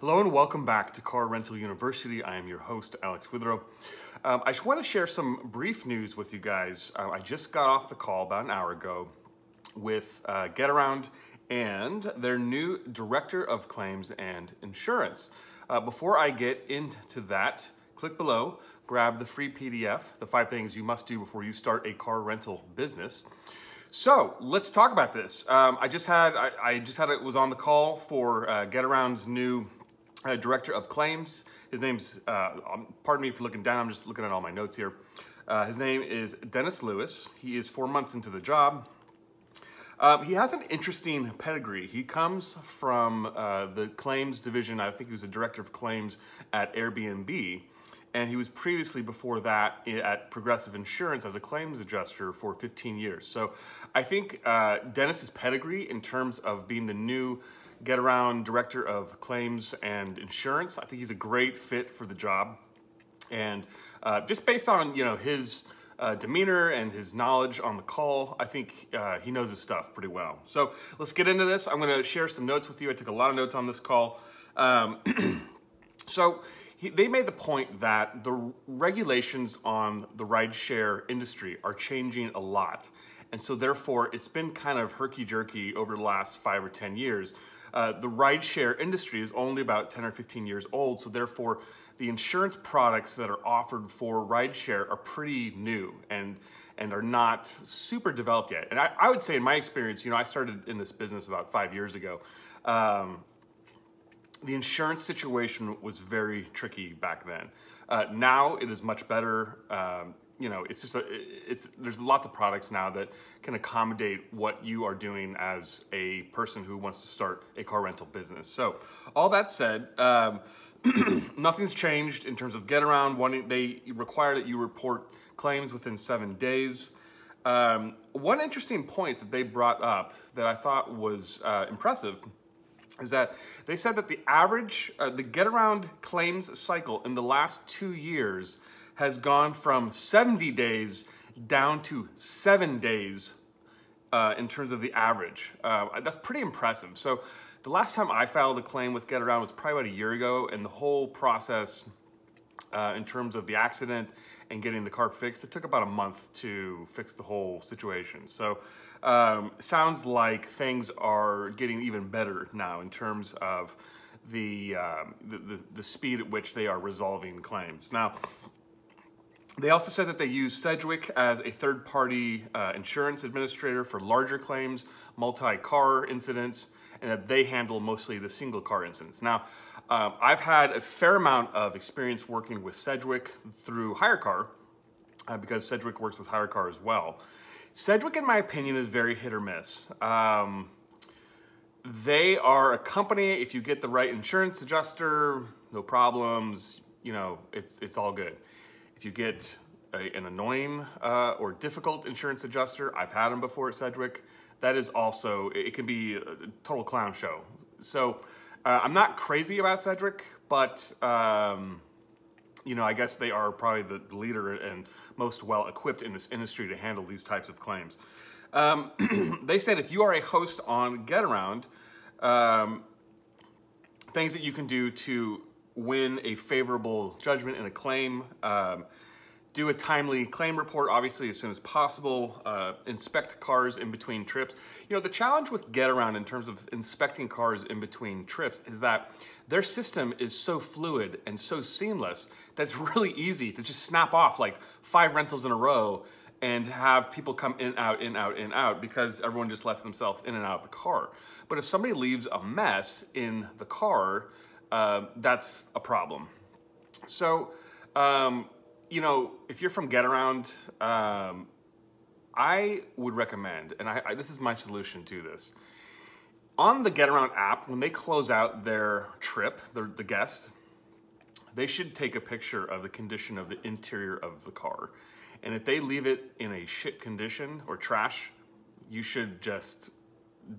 Hello and welcome back to Car Rental University. I am your host, Alex Withrow. Um, I just want to share some brief news with you guys. Uh, I just got off the call about an hour ago with uh, GetAround and their new Director of Claims and Insurance. Uh, before I get into that, click below, grab the free PDF, the five things you must do before you start a car rental business. So let's talk about this. Um, I just had I, I, just had it was on the call for uh, GetAround's new uh, director of claims. His name's uh, um, pardon me for looking down. I'm just looking at all my notes here. Uh, his name is Dennis Lewis. He is four months into the job. Um, he has an interesting pedigree. He comes from uh, the claims division. I think he was a director of claims at Airbnb and he was previously before that at Progressive Insurance as a claims adjuster for 15 years. So I think uh, Dennis's pedigree in terms of being the new GetAround director of claims and insurance, I think he's a great fit for the job. And uh, just based on you know his uh, demeanor and his knowledge on the call, I think uh, he knows his stuff pretty well. So let's get into this. I'm going to share some notes with you. I took a lot of notes on this call. Um, so he, they made the point that the regulations on the rideshare industry are changing a lot. And so therefore, it's been kind of herky-jerky over the last five or 10 years. Uh, the rideshare industry is only about 10 or 15 years old, so therefore the insurance products that are offered for rideshare are pretty new and and are not super developed yet. And I, I would say in my experience, you know, I started in this business about five years ago. Um, the insurance situation was very tricky back then. Uh, now it is much better. Um, you know, it's just a, it's there's lots of products now that can accommodate what you are doing as a person who wants to start a car rental business. So, all that said, um, nothing's changed in terms of GetAround. One, they require that you report claims within seven days. Um, one interesting point that they brought up that I thought was uh, impressive is that they said that the average, uh, the GetAround claims cycle in the last two years has gone from 70 days down to seven days uh, in terms of the average. Uh, that's pretty impressive. So the last time I filed a claim with GetAround was probably about a year ago, and the whole process uh, in terms of the accident and getting the car fixed, it took about a month to fix the whole situation. So um, sounds like things are getting even better now in terms of the, um, the, the, the, speed at which they are resolving claims. Now, they also said that they use Sedgwick as a third-party uh, insurance administrator for larger claims, multi-car incidents, and that they handle mostly the single car incidents. Now, um, I've had a fair amount of experience working with Sedgwick through HyreCar, uh, because Sedgwick works with HyreCar as well. Sedgwick, in my opinion, is very hit or miss. Um, they are a company, if you get the right insurance adjuster, no problems, you know, it's, it's all good. If you get a, an annoying uh, or difficult insurance adjuster, I've had them before at Sedgwick, that is also, it can be a total clown show. So uh, I'm not crazy about Sedgwick, but um, you know, I guess they are probably the leader and most well equipped in this industry to handle these types of claims. Um, they said if you are a host on GetAround, um, things that you can do to win a favorable judgment in a claim. Um, do a timely claim report, obviously, as soon as possible. Uh, inspect cars in between trips. You know, the challenge with GetAround in terms of inspecting cars in between trips is that their system is so fluid and so seamless that it's really easy to just snap off like five rentals in a row and have people come in, out, in, out, in, out because everyone just lets themselves in and out of the car. But if somebody leaves a mess in the car, uh, that's a problem. So, um, you know, if you're from GetAround, um, I would recommend, and I, I, this is my solution to this. On the GetAround app, when they close out their trip, the, the guest, they should take a picture of the condition of the interior of the car. And if they leave it in a shit condition or trash, you should just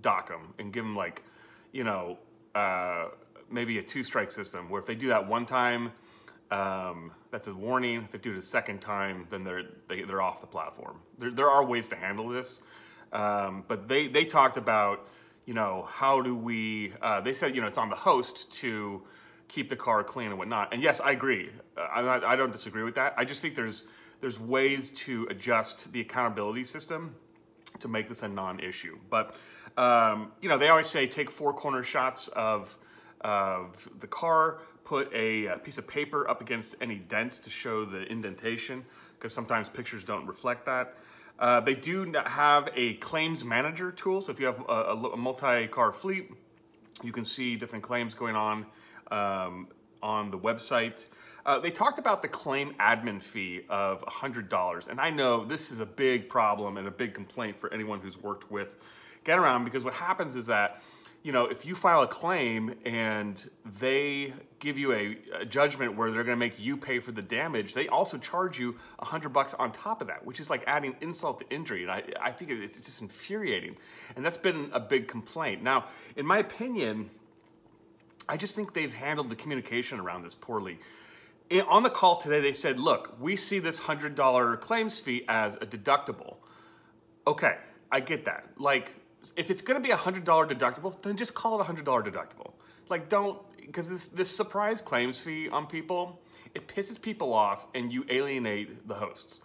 dock them and give them like, you know, uh, maybe a two strike system where if they do that one time, um, that's a warning. If they do it a second time, then they're they, are they are off the platform. There, there are ways to handle this, um, but they they talked about you know how do we? Uh, they said you know it's on the host to keep the car clean and whatnot. And yes, I agree. Uh, not, i don't disagree with that. I just think there's there's ways to adjust the accountability system to make this a non-issue. But um, you know, they always say take four corner shots of of the car, put a, a piece of paper up against any dents to show the indentation, because sometimes pictures don't reflect that. Uh, they do have a claims manager tool, so if you have a, a multi-car fleet, you can see different claims going on um, on the website. Uh, they talked about the claim admin fee of $100. And I know this is a big problem and a big complaint for anyone who's worked with GetAround because what happens is that, you know, if you file a claim and they give you a, a judgment where they're going to make you pay for the damage, they also charge you a 100 bucks on top of that, which is like adding insult to injury. And I, I think it's just infuriating. And that's been a big complaint. Now, in my opinion, I just think they've handled the communication around this poorly. In, on the call today, they said, look, we see this $100 claims fee as a deductible. Okay, I get that. Like, if it's gonna be a $100 deductible, then just call it a $100 deductible. Like, don't, because this, this surprise claims fee on people, it pisses people off and you alienate the hosts.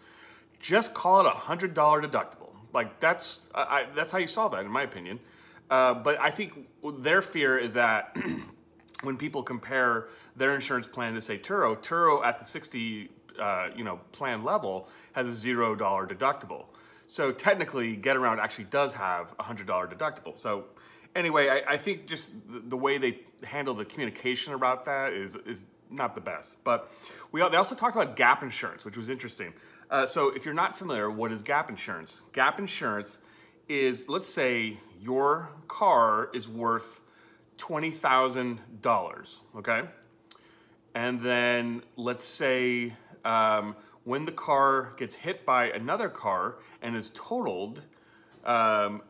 Just call it a $100 deductible. Like, that's, I, that's how you solve that, in my opinion. Uh, but I think their fear is that when people compare their insurance plan to say Turo, Turo at the 60 uh, you know plan level has a zero dollar deductible. So technically, Get Around actually does have a hundred dollar deductible. So anyway, I, I think just the, the, way they handle the communication about that is is not the best. But we they also talked about gap insurance, which was interesting. Uh, so if you're not familiar, what is gap insurance? Gap insurance is let's say your car is worth $20,000, okay? And then let's say um, when the car gets hit by another car and is totaled, um,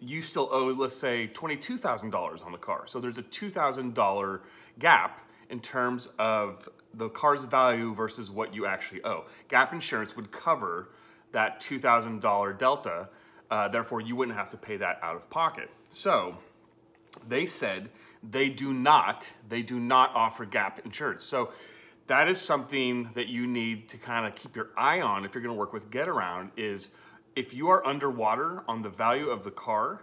you still owe, let's say, $22,000 on the car. So there's a $2,000 gap in terms of the car's value versus what you actually owe. Gap insurance would cover that $2,000 delta, uh, therefore you wouldn't have to pay that out of pocket. So they said they do not, they do not offer gap insurance. So that is something that you need to kind of keep your eye on if you're gonna work with get around is if you are underwater on the value of the car,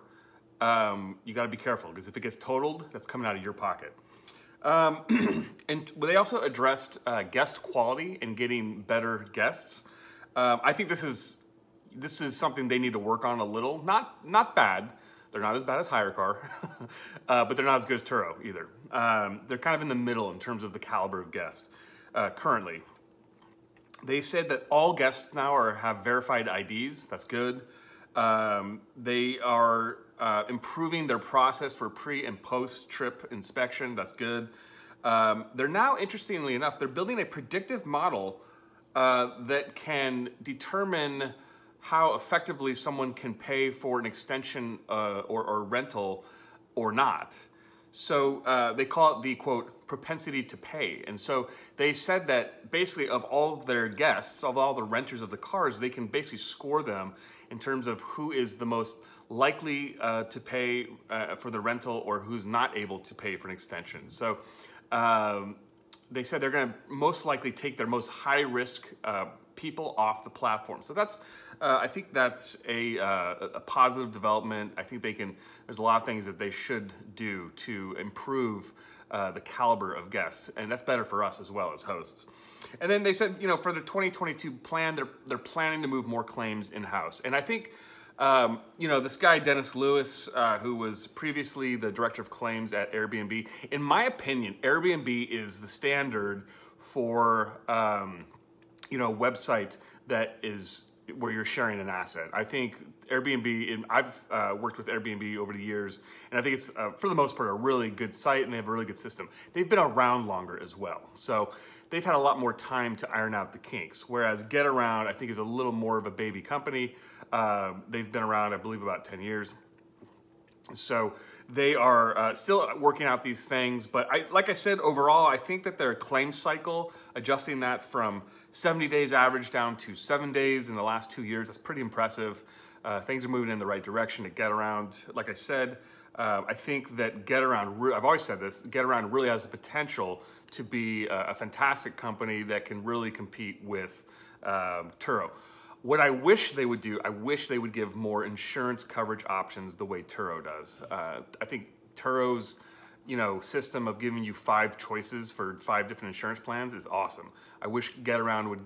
um, you gotta be careful because if it gets totaled, that's coming out of your pocket. Um, and they also addressed uh, guest quality and getting better guests. Um, I think this is this is something they need to work on a little. Not not bad, they're not as bad as HyreCar, uh, but they're not as good as Turo either. Um, they're kind of in the middle in terms of the caliber of guest uh, currently. They said that all guests now are have verified IDs. That's good. Um, they are uh, improving their process for pre and post trip inspection. That's good. Um, they're now, interestingly enough, they're building a predictive model uh, that can determine how effectively someone can pay for an extension uh, or, or, rental or not. So uh, they call it the quote propensity to pay. And so they said that basically of all of their guests, of all the renters of the cars, they can basically score them in terms of who is the most likely uh, to pay uh, for the rental or who's not able to pay for an extension. So um, they said they're going to most likely take their most high risk uh, people off the platform. So that's, uh, I think that's a, uh, a positive development. I think they can, there's a lot of things that they should do to improve uh, the caliber of guests, and that's better for us as well as hosts. And then they said, you know, for the 2022 plan, they're, they're planning to move more claims in-house. And I think, um, you know, this guy, Dennis Lewis, uh, who was previously the director of claims at Airbnb, in my opinion, Airbnb is the standard for um, you know, a website that is where you're sharing an asset. I think Airbnb, I've uh, worked with Airbnb over the years, and I think it's, uh, for the most part, a really good site and they have a really good system. They've been around longer as well. So they've had a lot more time to iron out the kinks. Whereas GetAround, I think, is a little more of a baby company. Uh, they've been around, I believe, about 10 years. So they are uh, still working out these things, but I, like I said, overall, I think that their claim cycle, adjusting that from 70 days average down to seven days in the last two years, that's pretty impressive. Uh, things are moving in the right direction to get around. Like I said, Uh, I think that Get GetAround, I've always said this, GetAround really has the potential to be a, a fantastic company that can really compete with um, Turo. What I wish they would do, I wish they would give more insurance coverage options the way Turo does. Uh, I think Turo's you know system of giving you five choices for five different insurance plans is awesome. I wish GetAround would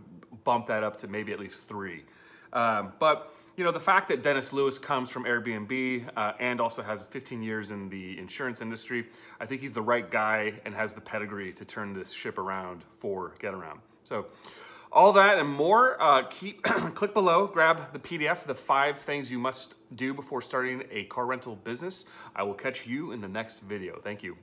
bump that up to maybe at least three. Um, but you know the fact that Dennis Lewis comes from Airbnb uh, and also has 15 years in the insurance industry, I think he's the right guy and has the pedigree to turn this ship around for GetAround. So. All that and more, uh, keep click below, grab the PDF, the five things you must do before starting a car rental business. I will catch you in the next video. Thank you.